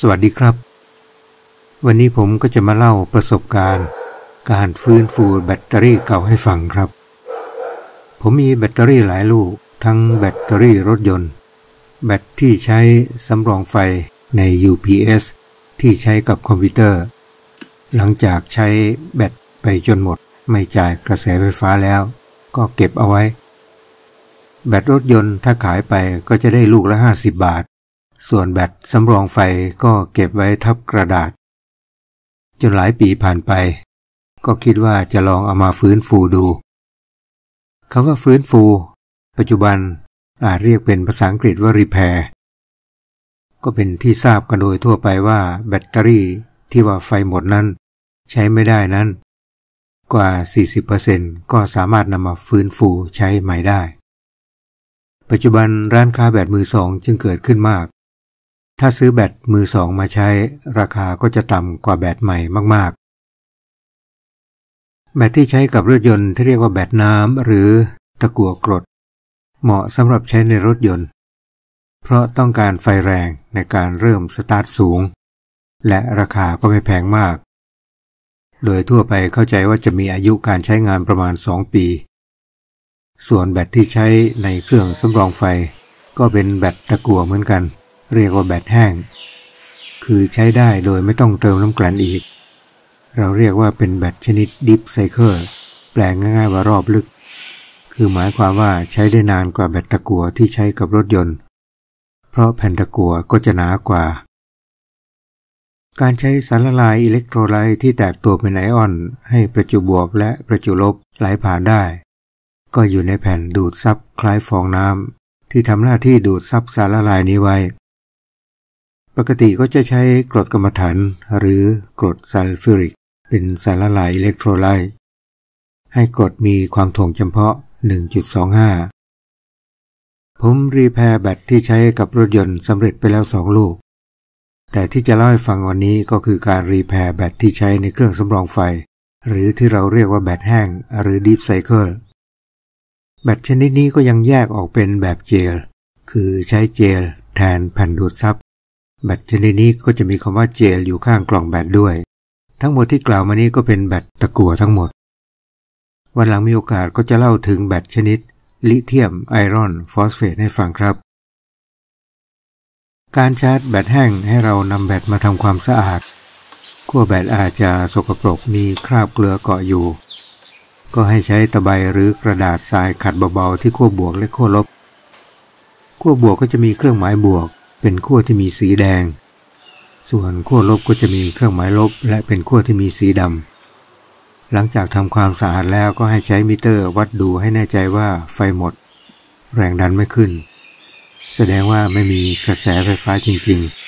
สวัสดีครับ วันนี้ผมก็จะมาเล่าประสบการณ์ การฟื้นฟูแบตเตอรี่เก่าให้ฟังครับ ผมมีแบตเตอรี่หลายลูก ทั้งแบตเตอรี่รถยนต์ แบตที่ใช้สำรองไฟใน UPS ที่ใช้กับคอมพิวเตอร์ หลังจากใช้แบตไปจนหมด ไม่จ่ายกระแสไฟฟ้าแล้ว ก็เก็บเอาไว้ แบตรถยนต์ถ้าขายไปก็จะได้ลูกละ 50 บาท ส่วนแบตสำรองไฟก็เก็บไว้ทับกระดาษ จนหลายปีผ่านไป ก็คิดว่าจะลองเอามาฟื้นฟูดูคำว่าฟื้นฟู ปัจจุบันอาจเรียกเป็นภาษาอังกฤษว่า repair ก็เป็นที่ทราบกันโดยทั่วไปว่าแบตเตอรี่ที่ว่าไฟหมดนั้น ใช้ไม่ได้นั้น กว่า 40%ก็สามารถนำมาฟื้นฟูใช้ใหม่ได้ ปัจจุบันร้านค้าแบตมือสองจึงเกิดขึ้นมาก ถ้าซื้อแบตมือสองมาใช้ ราคาก็จะต่ำกว่าแบตใหม่มาก ๆ แบตที่ใช้กับรถยนต์ที่เรียกว่าแบตน้ำหรือตะกั่วกรด เหมาะสำหรับใช้ในรถยนต์ เพราะต้องการไฟแรงในการเริ่มสตาร์ทสูง และราคาก็ไม่แพงมาก โดยทั่วไปเข้าใจว่าจะมีอายุการใช้งานประมาณ 2 ปี ส่วนแบตที่ใช้ในเครื่องสำรองไฟ ก็เป็นแบตตะกั่วเหมือนกัน เรียกว่าแบตแห้ง คือใช้ได้โดยไม่ต้องเติมน้ำกลั่นอีก เราเรียกว่าเป็นแบตชนิดดิฟไซเคิลแปลงง่ายๆว่ารอบลึก คือหมายความว่าใช้ได้นานกว่าแบตตะกัวที่ใช้กับรถยนต์ เพราะแผ่นตะกัวก็จะหนากว่า การใช้สารละลายอิเล็กโทรไลต์ที่แตกตัวเป็นไอออน ให้ประจุบวกและประจุลบไหลผ่านได้ ก็อยู่ในแผ่นดูดซับคล้ายฟองน้ำที่ทำหน้าที่ดูดซับสารละลายนี้ไว้ ปกติก็จะใช้กรดกำมะถันหรือกรดซัลฟิวริก เป็นสารละลายอิเล็กโทรไลต์ให้กรดมีความถ่วงจำเพาะ 1.25 ผม repair แบตที่ใช้กับรถยนต์สำเร็จไปแล้วสองลูก แต่ที่จะเล่าให้ฟังวันนี้ก็คือการ repair แบตที่ใช้ในเครื่องสำรองไฟ หรือที่เราเรียกว่าแบตแห้งหรือ deep cycle แบตชนิดนี้ก็ยังแยกออกเป็นแบบเจล คือใช้เจลแทนแผ่นดูดซับ แบตชนิดนี้ก็จะมีคำว่าเจลอยู่ข้างกล่องแบตด้วย ทั้งหมดที่กล่าวมานี้ก็เป็นแบตตะกั่วทั้งหมด วันหลังมีโอกาสก็จะเล่าถึงแบตชนิด lithium iron phosphate ให้ฟังครับ การชาร์จแบตแห้งให้เรานำแบตมาทำความสะอาดขั้วแบตอาจจะสกปรกมีคราบเกลือเกาะอยู่ ก็ให้ใช้ตะไบหรือกระดาษทรายขัดเบาๆที่ขั้วบวกและขั้วลบขั้วบวกก็จะมีเครื่องหมายบวก เป็นขั้วที่มีสีแดง ส่วนขั้วลบก็จะมีเครื่องหมายลบ และเป็นขั้วที่มีสีดำ หลังจากทำความสะอาดแล้วก็ให้ใช้มิเตอร์วัดดูให้แน่ใจว่าไฟหมด แรงดันไม่ขึ้น แสดงว่าไม่มีกระแสไฟฟ้าจริงๆ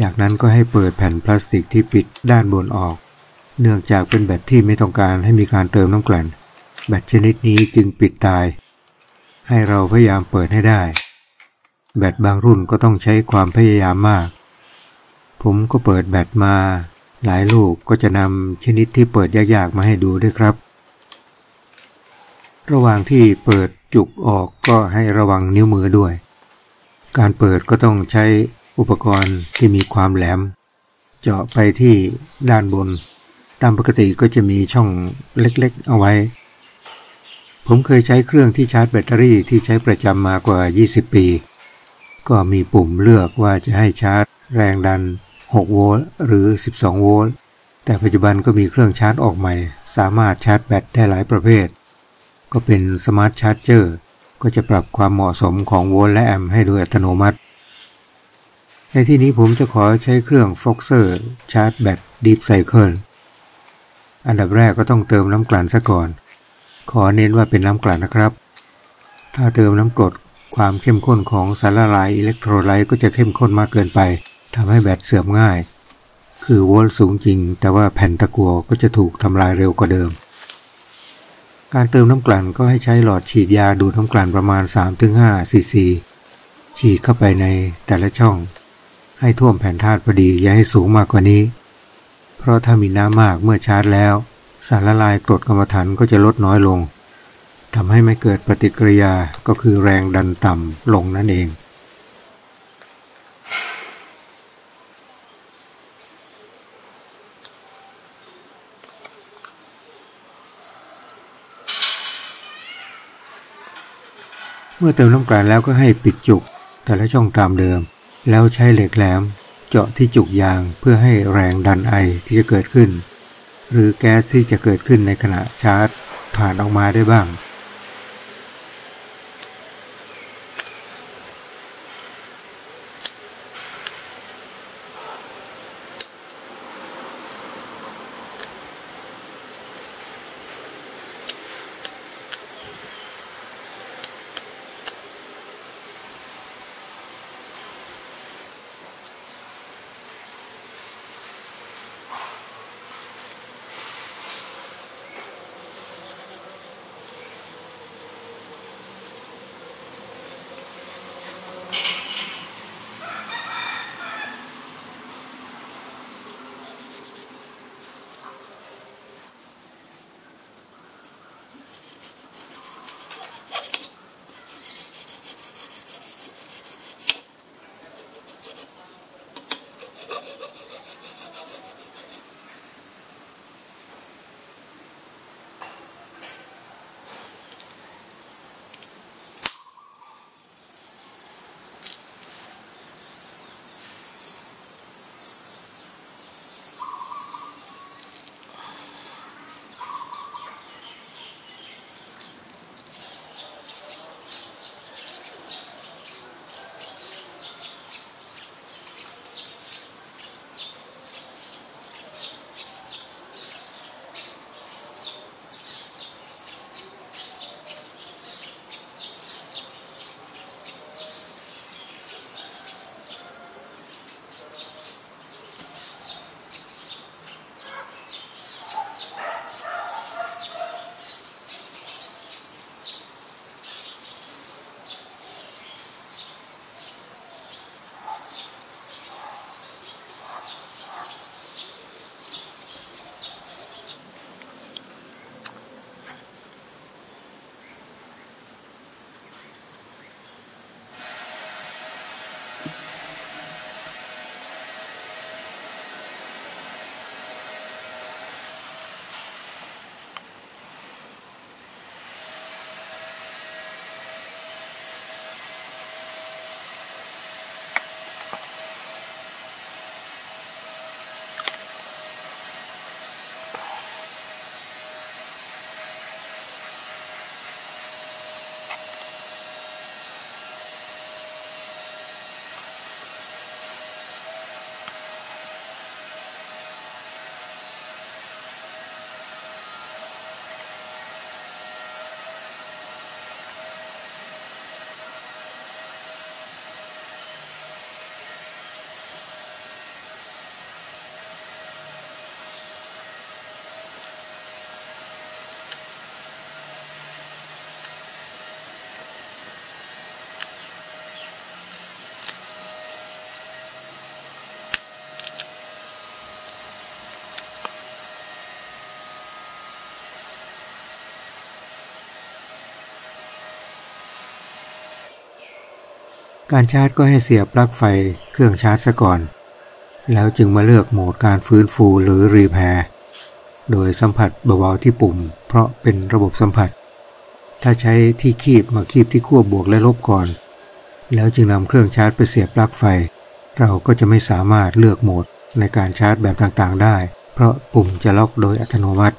จากนั้นก็ให้เปิดแผ่นพลาสติกที่ปิดด้านบนออก เนื่องจากเป็นแบตที่ไม่ต้องการให้มีการเติมน้ำกลั่น แบตชนิดนี้จึงปิดตาย ให้เราพยายามเปิดให้ได้ แบตบางรุ่นก็ต้องใช้ความพยายามมาก ผมก็เปิดแบตมา หลายลูกก็จะนำชนิดที่เปิดยากๆมาให้ดูด้วยครับ ระหว่างที่เปิดจุกออกก็ให้ระวังนิ้วมือด้วย การเปิดก็ต้องใช้ อุปกรณ์ที่มีความแหลม เจาะไปที่ด้านบน ตามปกติก็จะมีช่องเล็กๆ เอาไว้ ผมเคยใช้เครื่องที่ชาร์จแบตเตอรี่ที่ใช้ประจำมากว่า 20 ปี ก็มีปุ่มเลือกว่าจะให้ชาร์จ แรงดัน 6 โวลต์หรือ 12 โวลต์ แต่ปัจจุบันก็มีเครื่องชาร์จออกใหม่ สามารถชาร์จแบตได้หลายประเภท ก็เป็น smart chargerก็จะปรับความเหมาะสมของโวลต์และแอมป์ให้โดยอัตโนมัติ ในที่นี้ผมจะขอใช้เครื่อง Foxer ชาร์จแบต Deep Cycle อันดับแรกก็ต้องเติมน้ำกลั่นซะก่อน ขอเน้นว่าเป็นน้ำกลั่นนะครับ ถ้าเติมน้ำกรดความเข้มข้นของสารละลายอิเล็กโทรไลต์ก็จะเข้มข้นมากเกินไปทำให้แบตเสื่อมง่าย คือโวลต์สูงจริง แต่ว่าแผ่นตะกั่วก็จะถูกทำลายเร็วกว่าเดิม การเติมน้ำกลั่นก็ให้ใช้หลอดฉีดยาดูดน้ำกลั่นประมาณ 3-5ซีซีฉีดเข้าไปในแต่ละช่อง ให้ท่วมแผ่นธาตุพอดีอย่าให้สูงมากกว่านี้ เพราะถ้ามีน้ำมากเมื่อชาร์จแล้ว สารละลายกรดกรรมฐานก็จะลดน้อยลงทำให้ไม่เกิดปฏิกิริยาก็คือแรงดันต่ำลงนั่นเอง เมื่อเติมน้ำกลั่นแล้วก็ให้ปิดจุกแต่ละช่องตามเดิม แล้วใช้เหล็กแหลมเจาะที่จุกยางเพื่อให้แรงดันไอที่จะเกิดขึ้น หรือแก๊สที่จะเกิดขึ้นในขณะชาร์จผ่านออกมาได้บ้าง การชาร์จก็ให้เสียบปลั๊กไฟเครื่องชาร์จซะก่อน แล้วจึงมาเลือกโหมดการฟื้นฟูหรือ repair โดยสัมผัสเบาๆที่ปุ่ม เพราะเป็นระบบสัมผัส ถ้าใช้ที่คีบมาคีบที่ขั้วบวกและลบก่อน แล้วจึงนำเครื่องชาร์จไปเสียบปลั๊กไฟ เราก็จะไม่สามารถเลือกโหมดในการชาร์จแบบต่างๆ ได้ เพราะปุ่มจะล็อกโดยอัตโนมัติ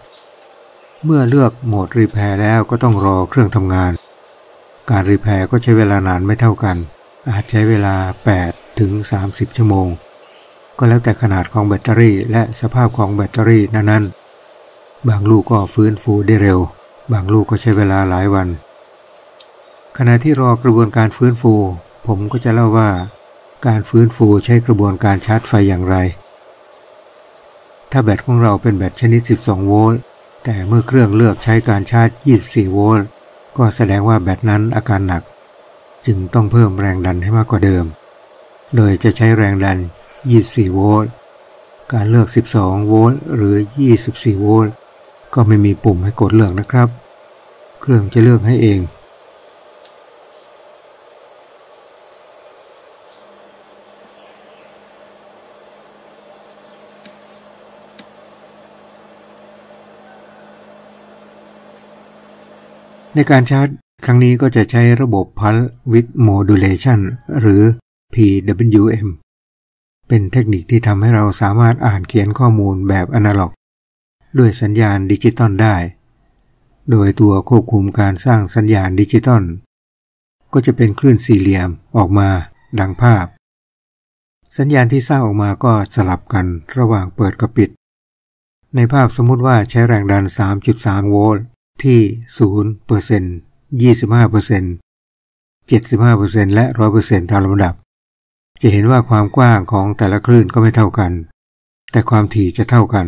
เมื่อเลือกโหมด repair แล้วก็ต้องรอเครื่องทำงาน การรีแพร์ก็ใช้เวลานานไม่เท่ากัน อาจใช้เวลา 8 ถึง 30 ชั่วโมง ก็แล้วแต่ขนาดของแบตเตอรี่และสภาพของแบตเตอรี่นั้นๆ บางลูกก็ฟื้นฟูได้เร็ว บางลูกก็ใช้เวลาหลายวัน ขณะที่รอกระบวนการฟื้นฟู ผมก็จะเล่าว่า การฟื้นฟูใช้กระบวนการชาร์จไฟอย่างไร ถ้าแบตของเราเป็นแบตชนิด 12 โวลต์ แต่เมื่อเครื่องเลือกใช้การชาร์จ 24 โวลต์ ก็แสดงว่าแบตนั้นอาการหนัก จึงต้องเพิ่มแรงดันให้มากกว่าเดิม โดยจะใช้แรงดัน 24 โวลต์ การเลือก 12 โวลต์หรือ 24 โวลต์ ก็ไม่มีปุ่มให้กดเลือกนะครับ เครื่องจะเลือกให้เอง ในการชาร์จ ครั้งนี้ก็จะใช้ระบบ Pulse Width Modulation หรือ PWM เป็นเทคนิคที่ทำให้เราสามารถอ่านเขียนข้อมูลแบบอนาล็อก ด้วยสัญญาณดิจิตอลได้ โดยตัวควบคุมการสร้างสัญญาณดิจิตอลก็จะเป็นคลื่นสี่เหลี่ยมออกมาดังภาพ สัญญาณที่สร้างออกมาก็สลับกันระหว่างเปิดกับปิด ในภาพสมมุติว่าใช้แรงดัน 3.3 โวลต์ที่0%เปอร์เซ็นต์ 25เปอร์เซ็นต์75เปอร์เซ็นต์และ 100เปอร์เซ็นต์ตามลำดับ จะเห็นว่าความกว้างของแต่ละคลื่นก็ไม่เท่ากัน แต่ความถี่จะเท่ากัน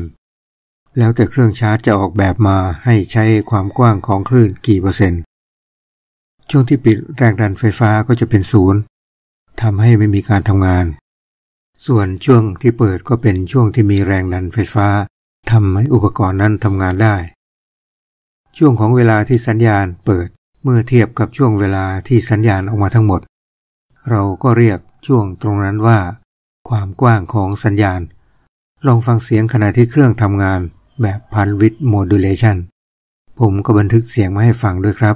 แล้วแต่เครื่องชาร์จจะออกแบบมาให้ใช้ความกว้างของคลื่นกี่เปอร์เซ็นต์ ช่วงที่ปิดแรงดันไฟฟ้าก็จะเป็นศูนย์ทำให้ไม่มีการทำงาน ส่วนช่วงที่เปิดก็เป็นช่วงที่มีแรงดันไฟฟ้าทำให้อุปกรณ์นั้นทำงานได้ ช่วงของเวลาที่สัญญาณเปิด เมื่อเทียบกับช่วงเวลาที่สัญญาณออกมาทั้งหมด เราก็เรียกช่วงตรงนั้นว่า ความกว้างของสัญญาณ ลองฟังเสียงขณะที่เครื่องทำงานแบบพันวิดโมดูเลชันผมก็บันทึกเสียงมาให้ฟังด้วยครับ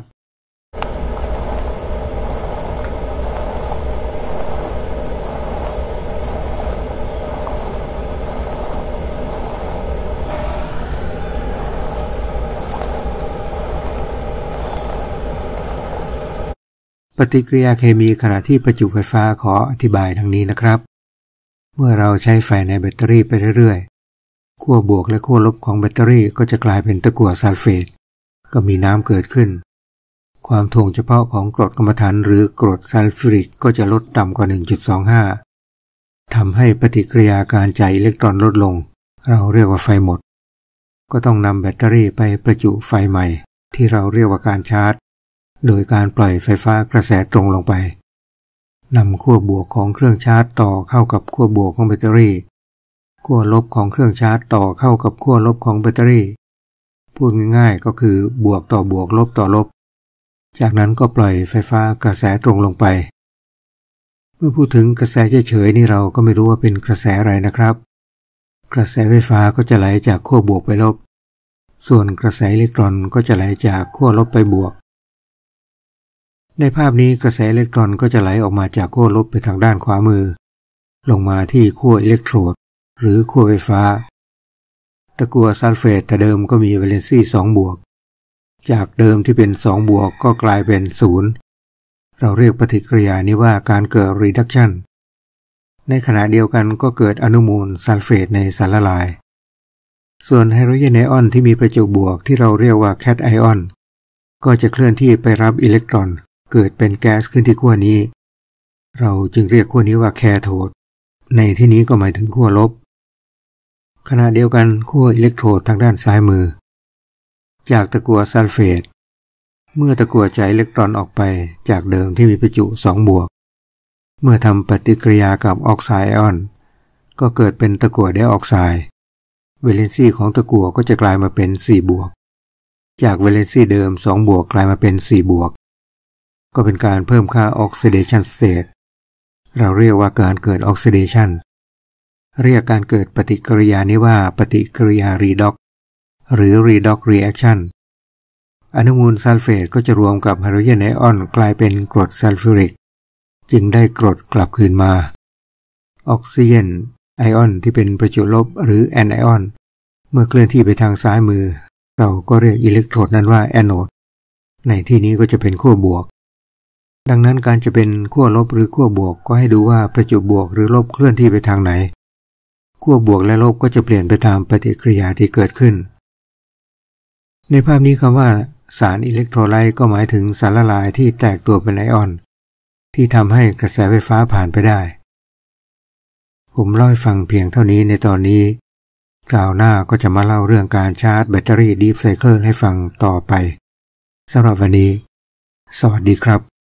ปฏิกิริยาเคมีขณะที่ประจุไฟฟ้าขออธิบายทั้งนี้นะครับ เมื่อเราใช้ไฟในแบตเตอรี่ไปเรื่อยๆขั้วบวกและขั้วลบของแบตเตอรี่ก็จะกลายเป็นตะกั่วซัลเฟต ก็มีน้ำเกิดขึ้น ความถ่วงเฉพาะของกรดกรรมฐานหรือกรดซัลฟูริกก็จะลดต่ำกว่า 1.25 ทำให้ปฏิกิริยาการจ่ายอิเล็กตรอนลดลง เราเรียกว่าไฟหมด ก็ต้องนำแบตเตอรี่ไปประจุไฟใหม่ ที่เราเรียกว่าการชาร์จ โดยการปล่อยไฟฟ้ากระแสตรงลงไปนำขั้วบวกของเครื่องชาร์จต่อเข้ากับขั้วบวกของแบตเตอรี่ขั้วลบของเครื่องชาร์จต่อเข้ากับขั้วลบของแบตเตอรี่ พูดง่ายๆก็คือบวกต่อบวกลบต่อลบ จากนั้นก็ปล่อยไฟฟ้ากระแสตรงลงไป เมื่อพูดถึงกระแสเฉยๆนี่เราก็ไม่รู้ว่าเป็นกระแสอะไรนะครับ กระแสไฟฟ้าก็จะไหลจากขั้วบวกไปลบ ส่วนกระแสอิเล็กตรอนก็จะไหลจากขั้วลบไปบวก ในภาพนี้กระแสอิเล็กตรอนก็จะไหลออกมาจากขั้วลบไปทางด้านขวามือ ลงมาที่ขั้วอิเล็กโทรด หรือขั้วไฟฟ้า ตะกั่วซัลเฟตแต่เดิมก็มีเวเลนซี2บวก จากเดิมที่เป็น2บวกก็กลายเป็น0เราเรียกปฏิกิริยานี้ว่าการเกิดรีดักชันในขณะเดียวกันก็เกิดอนุมูลซัลเฟตในสารละลาย ส่วนไฮโดรเจนไอออนที่มีประจุบวกที่เราเรียกว่าแคทไอออนก็จะเคลื่อนที่ไปรับอิเล็กตรอน เกิดเป็นแก๊สขึ้นที่ขั้วนี้ เราจึงเรียกขั้วนี้ว่าแคโทด ในที่นี้ก็หมายถึงขั้วลบ ขณะเดียวกันขั้วอิเล็กโทรดทางด้านซ้ายมือ จากตะกั่วซัลเฟต เมื่อตะกั่วจ่ายอิเล็กตรอนออกไปจากเดิมที่มีประจุ2บวก เมื่อทำปฏิกิริยากับออกไซด์ไอออน ก็เกิดเป็นตะกั่วไดออกไซด์ เวเลนซีของตะกั่วก็จะกลายมาเป็น4บวกจากเวเลนซีเดิม 2 บวกกลายมาเป็น 4 บวก ก็เป็นการเพิ่มค่า oxidation state เราเรียกว่าการเกิด oxidation เรียกการเกิดปฏิกิริยานี้ว่าปฏิกิริยา redox หรือ redox reaction อนุมูลซัลเฟตก็จะรวมกับไฮโดรเจนไอออนกลายเป็นกรดซัลฟูริก จึงได้กรดกลับคืนมา ออกซิเจนไอออนที่เป็นประจุลบหรือแอนไอออน เมื่อเคลื่อนที่ไปทางซ้ายมือ เราก็เรียกอิเล็กโทรดนั้นว่าแอนโอดในที่นี้ก็จะเป็นขั้วบวก ดังนั้นการจะเป็นขั้วลบหรือขั้วบวกก็ให้ดูว่าประจุบวกหรือลบเคลื่อนที่ไปทางไหน ขั้วบวกและลบก็จะเปลี่ยนไปตามปฏิกิริยาที่เกิดขึ้น ในภาพนี้คำว่า สารอิเล็กโทรไลต์ก็หมายถึงสารละลายที่แตกตัวเป็นไอออน ที่ทำให้กระแสไฟฟ้าผ่านไปได้ ผมเล่าให้ฟังเพียงเท่านี้ในตอนนี้คราวหน้าก็จะมาเล่าเรื่องการชาร์จแบตเตอรี่ deep cycle ให้ฟังต่อไปสำหรับวันนี้ สวัสดีครับ